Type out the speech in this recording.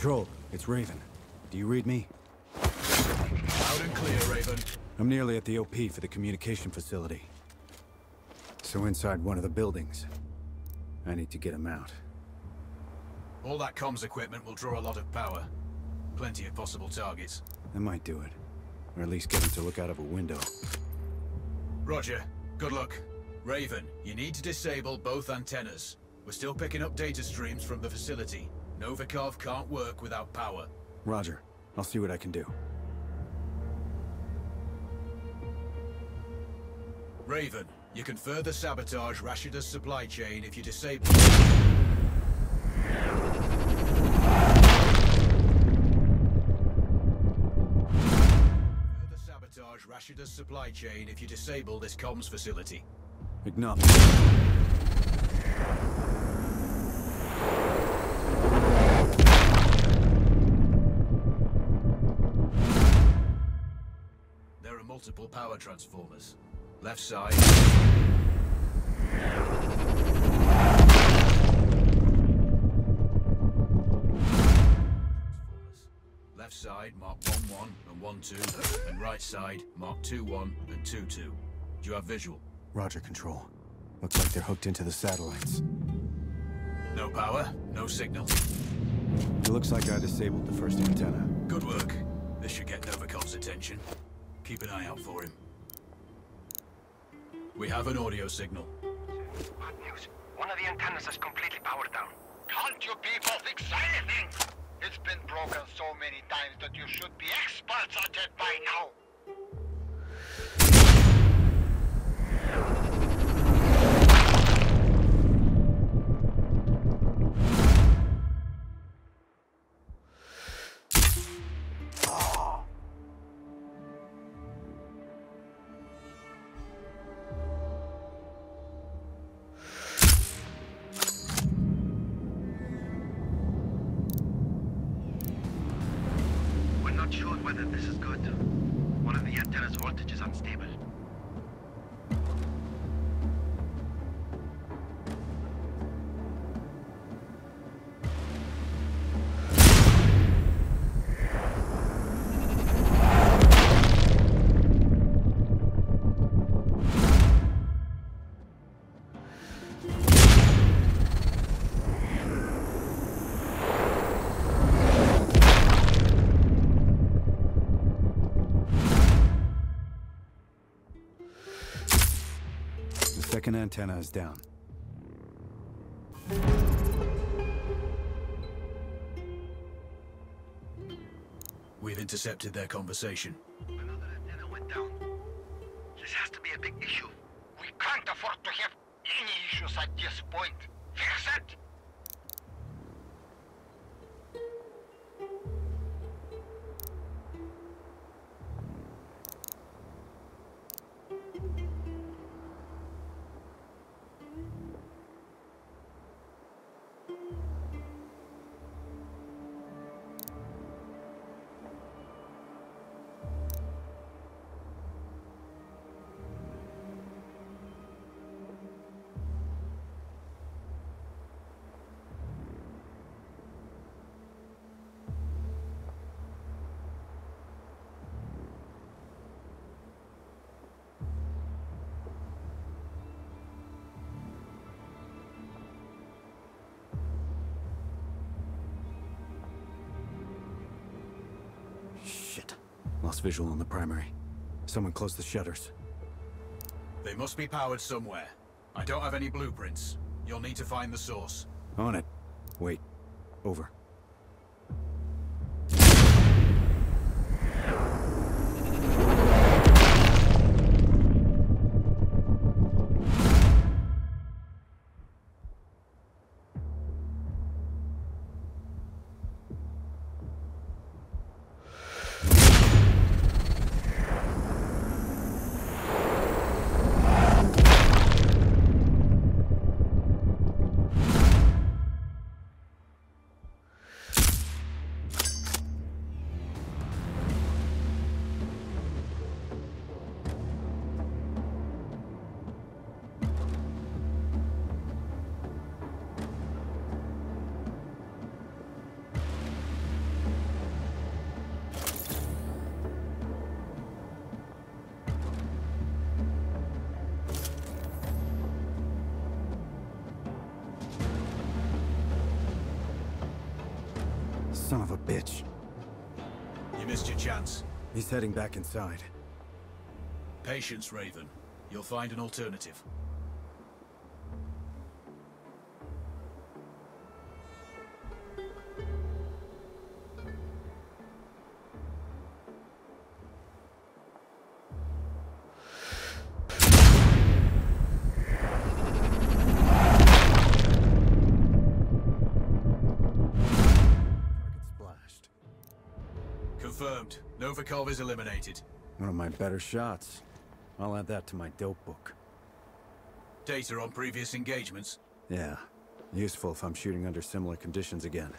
Control, it's Raven. Do you read me? Loud and clear, Raven. I'm nearly at the OP for the communication facility. So inside one of the buildings. I need to get him out. All that comms equipment will draw a lot of power. Plenty of possible targets. I might do it. Or at least get him to look out of a window. Roger. Good luck. Raven, you need to disable both antennas. We're still picking up data streams from the facility. Novikov can't work without power. Roger. I'll see what I can do. Raven, you can further sabotage Rashida's supply chain if you disable... Further sabotage Rashida's supply chain if you disable this comms facility. Acknowledge. Multiple power transformers. Left side. Left side, mark 1-1 and 1-2, and right side, mark 2-1 and 2-2. Do you have visual? Roger, Control. Looks like they're hooked into the satellites. No power, no signal. It looks like I disabled the first antenna. Good work. This should get Novikov's attention. Keep an eye out for him. We have an audio signal. Bad news. One of the antennas is completely powered down. Can't you people fix anything? It's been broken so many times that you should be experts at it by now. Whether this is good. One of the antenna's voltage is unstable. Second antenna is down. We've intercepted their conversation. Another antenna went down. This has to be a big issue. We can't afford to have any issues at this point. Fix it! Lost visual on the primary. Someone close the shutters. They must be powered somewhere. I don't have any blueprints. You'll need to find the source. On it. Wait. Over. Son of a bitch. You missed your chance. He's heading back inside. Patience, Raven. You'll find an alternative. Novikov is eliminated. One of my better shots. I'll add that to my dope book. Data on previous engagements. Yeah. Useful if I'm shooting under similar conditions again.